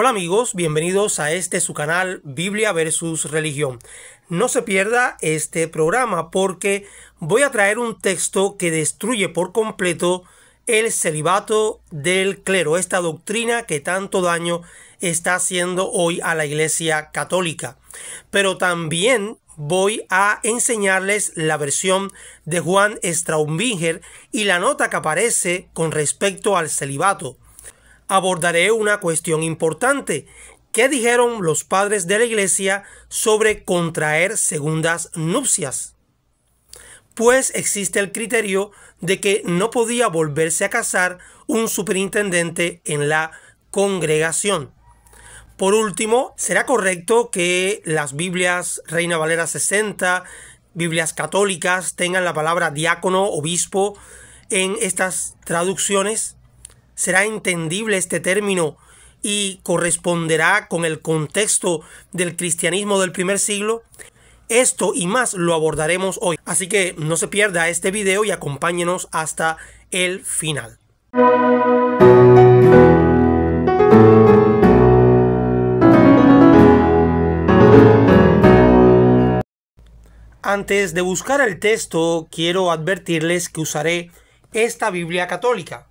Hola amigos, bienvenidos a este su canal Biblia versus Religión. No se pierda este programa porque voy a traer un texto que destruye por completo el celibato del clero, esta doctrina que tanto daño está haciendo hoy a la Iglesia Católica. Pero también voy a enseñarles la versión de Juan Straumbinger y la nota que aparece con respecto al celibato abordaré una cuestión importante. ¿Qué dijeron los padres de la Iglesia sobre contraer segundas nupcias? Pues existe el criterio de que no podía volverse a casar un superintendente en la congregación. Por último, ¿será correcto que las Biblias Reina Valera 60, Biblias católicas, tengan la palabra diácono, obispo en estas traducciones? Será entendible este término y corresponderá con el contexto del cristianismo del primer siglo? Esto y más lo abordaremos hoy, así que no se pierda este video y acompáñenos hasta el final. Antes de buscar el texto, quiero advertirles que usaré esta Biblia católica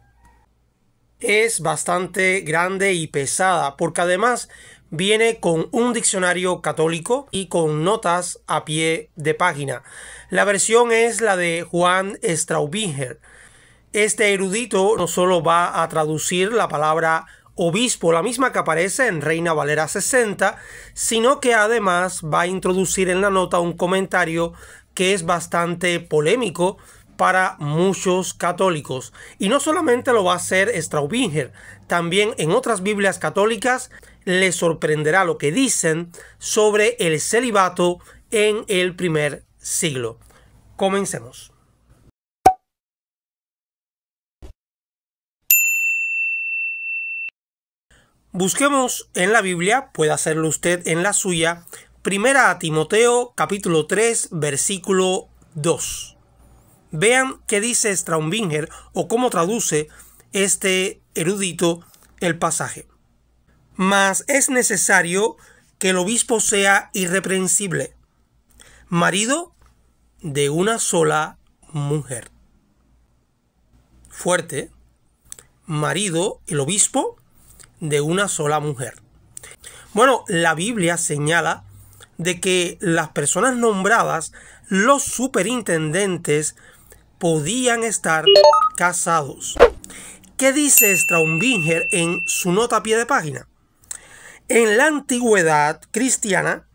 es bastante grande y pesada porque además viene con un diccionario católico y con notas a pie de página. La versión es la de Juan Straubinger. Este erudito no solo va a traducir la palabra obispo, la misma que aparece en Reina Valera 60, sino que además va a introducir en la nota un comentario que es bastante polémico para muchos católicos. Y no solamente lo va a hacer Straubinger, también en otras Biblias católicas les sorprenderá lo que dicen sobre el celibato en el primer siglo. Comencemos. Busquemos en la Biblia, puede hacerlo usted en la suya, Primera a Timoteo capítulo 3 versículo 2. Vean qué dice Straumbinger o cómo traduce este erudito el pasaje. Mas es necesario que el obispo sea irreprensible, marido de una sola mujer. Fuerte, marido, el obispo, de una sola mujer. Bueno, la Biblia señala de que las personas nombradas, los superintendentes, podían estar casados. ¿Qué dice Straumbinger en su nota a pie de página? En la antigüedad cristiana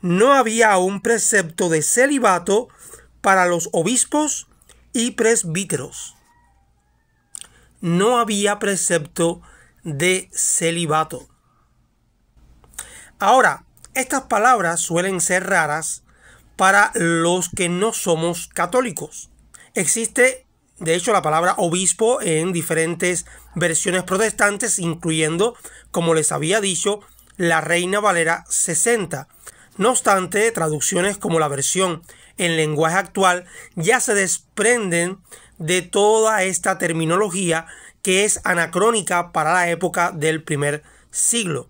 no había un precepto de celibato para los obispos y presbíteros. No había precepto de celibato. Ahora, estas palabras suelen ser raras para los que no somos católicos. Existe, de hecho, la palabra obispo en diferentes versiones protestantes, incluyendo, como les había dicho, la Reina Valera 60. No obstante, traducciones como la versión en lenguaje actual ya se desprenden de toda esta terminología que es anacrónica para la época del primer siglo.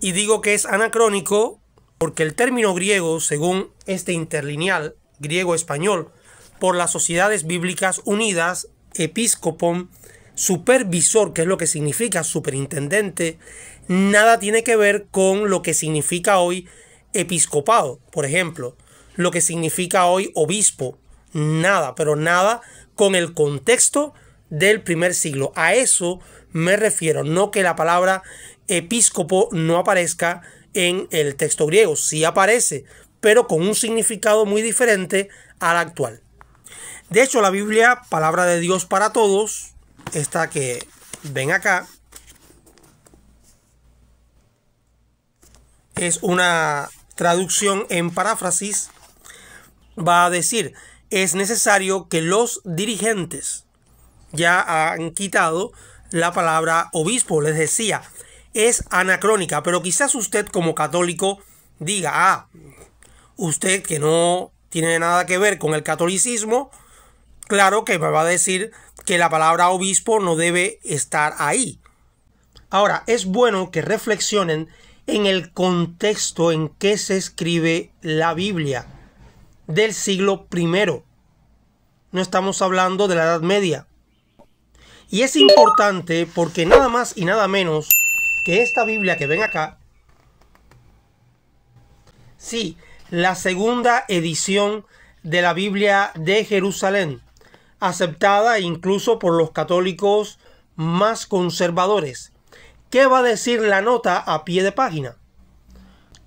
Y digo que es anacrónico porque el término griego, según este interlineal griego-español, por las Sociedades Bíblicas Unidas, episcopón, supervisor, que es lo que significa superintendente, nada tiene que ver con lo que significa hoy episcopado, por ejemplo, lo que significa hoy obispo, nada, pero nada con el contexto del primer siglo. A eso me refiero, no que la palabra episcopo no aparezca en el texto griego, sí aparece, pero con un significado muy diferente al actual. De hecho, la Biblia, palabra de Dios para todos, esta que ven acá, es una traducción en paráfrasis, va a decir, es necesario que los dirigentes ya han quitado la palabra obispo, les decía, es anacrónica, pero quizás usted como católico diga, ah, usted que no tiene nada que ver con el catolicismo, claro que me va a decir que la palabra obispo no debe estar ahí. Ahora, es bueno que reflexionen en el contexto en que se escribe la Biblia del siglo I. No estamos hablando de la Edad Media. Y es importante porque nada más y nada menos que esta Biblia que ven acá, sí, la segunda edición de la Biblia de Jerusalén, aceptada incluso por los católicos más conservadores. ¿Qué va a decir la nota a pie de página?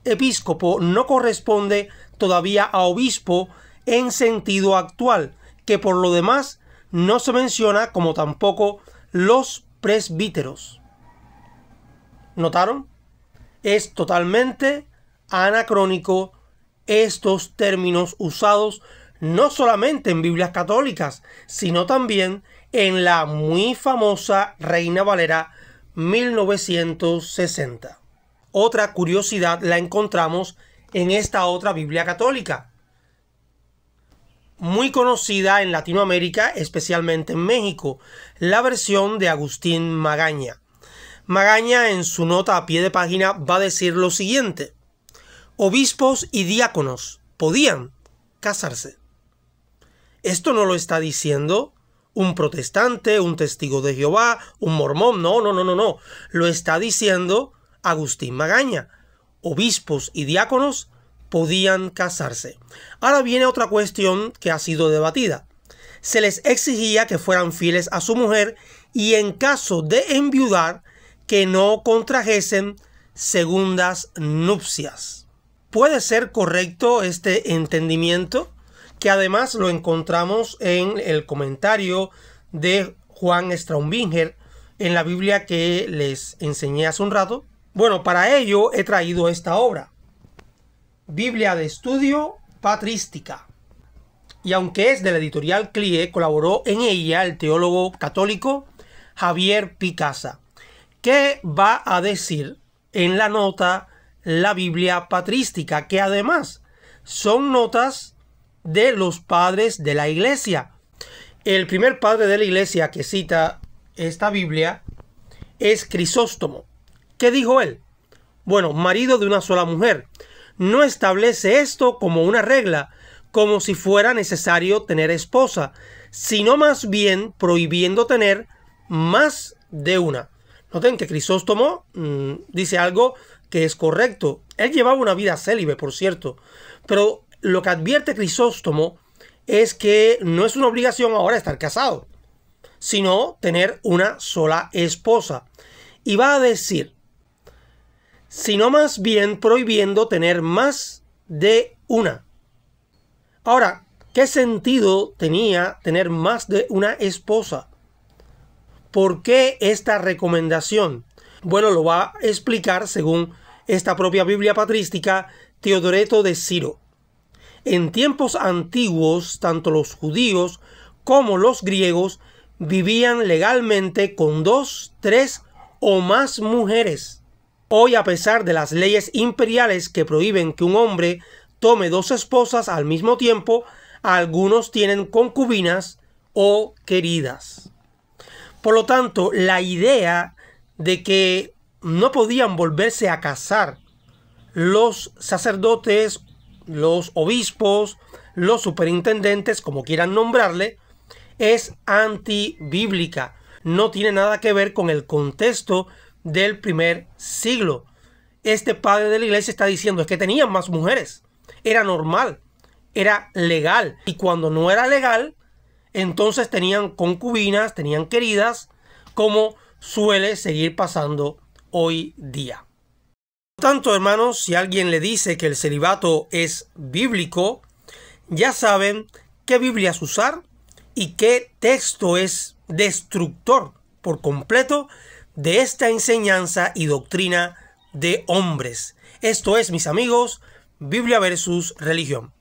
Episcopo no corresponde todavía a obispo en sentido actual, que por lo demás no se menciona como tampoco los presbíteros. ¿Notaron? Es totalmente anacrónico estos términos usados no solamente en Biblias católicas, sino también en la muy famosa Reina Valera 1960. Otra curiosidad la encontramos en esta otra Biblia católica, muy conocida en Latinoamérica, especialmente en México, la versión de Agustín Magaña. Magaña en su nota a pie de página va a decir lo siguiente. Obispos y diáconos podían casarse. Esto no lo está diciendo un protestante, un testigo de Jehová, un mormón, no, no, no, no, no. Lo está diciendo Agustín Magaña. Obispos y diáconos podían casarse. Ahora viene otra cuestión que ha sido debatida. Se les exigía que fueran fieles a su mujer y en caso de enviudar que no contrajesen segundas nupcias. ¿Puede ser correcto este entendimiento? Que además lo encontramos en el comentario de Juan Straumbinger en la Biblia que les enseñé hace un rato. Bueno, para ello he traído esta obra. Biblia de Estudio Patrística. Y aunque es de la editorial CLIE, colaboró en ella el teólogo católico Javier Picasa, que va a decir en la nota la Biblia patrística, que además son notas de los padres de la iglesia. El primer padre de la iglesia que cita esta Biblia es Crisóstomo. ¿Qué dijo él? Bueno, marido de una sola mujer no establece esto como una regla, como si fuera necesario tener esposa, sino más bien prohibiendo tener más de una. Noten que Crisóstomo mm, dice algo que es correcto. Él llevaba una vida célibe, por cierto, pero lo que advierte Crisóstomo es que no es una obligación ahora estar casado, sino tener una sola esposa. Y va a decir, sino más bien prohibiendo tener más de una. Ahora, ¿qué sentido tenía tener más de una esposa? ¿Por qué esta recomendación? Bueno, lo va a explicar según esta propia Biblia patrística Teodoreto de Ciro. En tiempos antiguos, tanto los judíos como los griegos vivían legalmente con dos, tres o más mujeres. Hoy, a pesar de las leyes imperiales que prohíben que un hombre tome dos esposas al mismo tiempo, algunos tienen concubinas o queridas. Por lo tanto, la idea de que no podían volverse a casar los sacerdotes, los obispos, los superintendentes, como quieran nombrarle, es antibíblica. No tiene nada que ver con el contexto del primer siglo. Este padre de la iglesia está diciendo es que tenían más mujeres. Era normal, era legal. Y cuando no era legal, entonces tenían concubinas, tenían queridas, como suele seguir pasando hoy día. Por tanto, hermanos, si alguien le dice que el celibato es bíblico, ya saben qué Biblias usar y qué texto es destructor por completo de esta enseñanza y doctrina de hombres. Esto es, mis amigos, Biblia versus religión.